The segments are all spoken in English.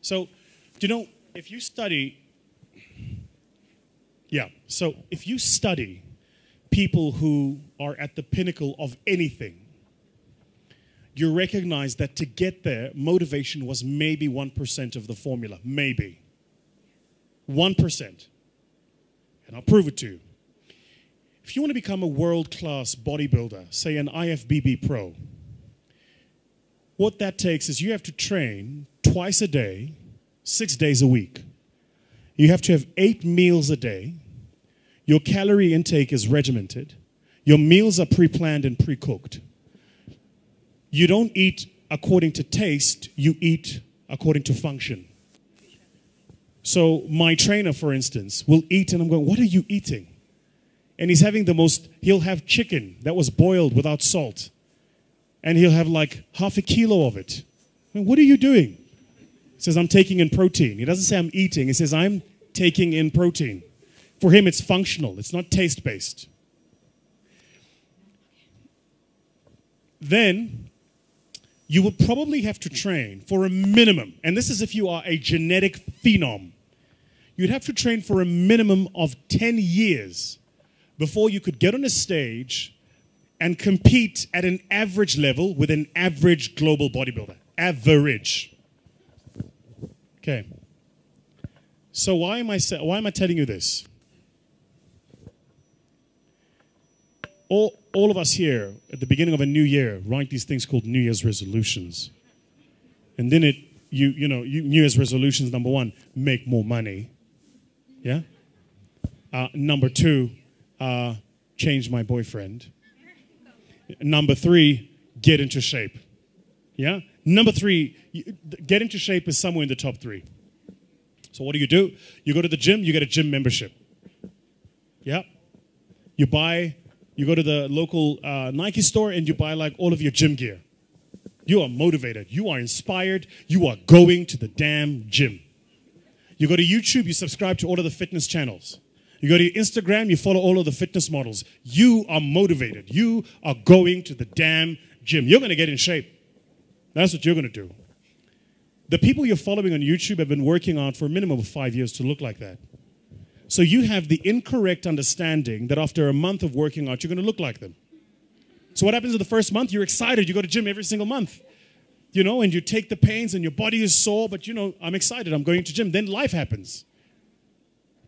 So, do you know, if you study, yeah, so if you study people who are at the pinnacle of anything, you recognize that to get there, motivation was maybe 1% of the formula. Maybe. 1%. And I'll prove it to you. If you want to become a world class bodybuilder, say an IFBB pro, what that takes is you have to train twice a day, six days a week. You have to have eight meals a day. Your calorie intake is regimented. Your meals are pre planned and pre cooked. You don't eat according to taste, you eat according to function. So, my trainer, for instance, will eat, and I'm going, What are you eating? And he's having the most, he'll have chicken that was boiled without salt. And he'll have like half a kilo of it. I mean, what are you doing? Says, I'm taking in protein. He doesn't say I'm eating, he says, I'm taking in protein. For him, it's functional, it's not taste based. Then you will probably have to train for a minimum, and this is if you are a genetic phenom, you'd have to train for a minimum of 10 years before you could get on a stage and compete at an average level with an average global bodybuilder. Average. Okay. So why am I why am I telling you this? all, all of us here at the beginning of a new year write these things called New Year's resolutions. And then it, you, you know, you, New Year's resolutions number one, make more money. Yeah? Uh, number two, uh, change my boyfriend. Number three, get into shape. Yeah? Number three, get into shape is somewhere in the top three. So what do you do? You go to the gym, you get a gym membership. Yeah? You buy you go to the local uh, Nike store and you buy like all of your gym gear. You are motivated. You are inspired. You are going to the damn gym. You go to YouTube, you subscribe to all of the fitness channels. You go to Instagram, you follow all of the fitness models. You are motivated. You are going to the damn gym. You're going to get in shape. That's what you're going to do. The people you're following on YouTube have been working on for a minimum of five years to look like that. So you have the incorrect understanding that after a month of working out, you're going to look like them. So what happens in the first month? You're excited. You go to gym every single month. You know, and you take the pains and your body is sore, but you know, I'm excited. I'm going to gym. Then life happens.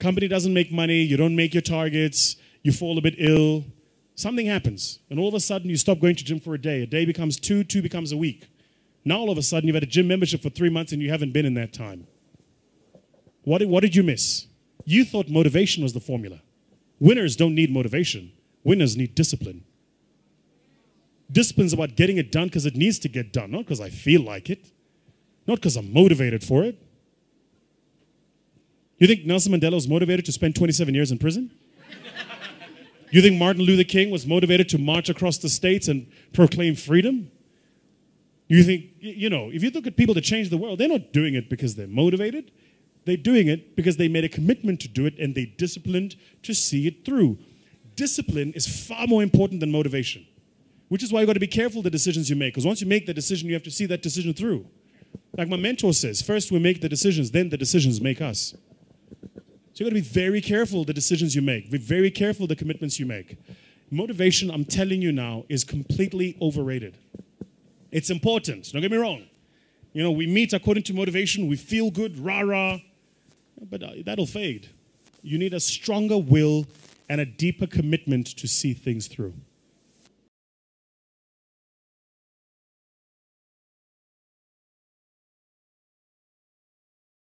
Company doesn't make money. You don't make your targets. You fall a bit ill. Something happens. And all of a sudden, you stop going to gym for a day. A day becomes two, two becomes a week. Now, all of a sudden, you've had a gym membership for three months and you haven't been in that time. What did, what did you miss? You thought motivation was the formula. Winners don't need motivation, winners need discipline. Discipline's about getting it done because it needs to get done, not because I feel like it, not because I'm motivated for it. You think Nelson Mandela was motivated to spend 27 years in prison? You think Martin Luther King was motivated to march across the states and proclaim freedom? You think, you know, if you look at people that change the world, they're not doing it because they're motivated. They're doing it because they made a commitment to do it and they disciplined to see it through. Discipline is far more important than motivation, which is why you got to be careful the decisions you make. Because once you make the decision, you have to see that decision through. Like my mentor says, first we make the decisions, then the decisions make us. So you got to be very careful the decisions you make. Be very careful the commitments you make. Motivation, I'm telling you now, is completely overrated. It's important. Don't get me wrong. You know, we meet according to motivation, we feel good, rah rah but uh, that'll fade. You need a stronger will and a deeper commitment to see things through.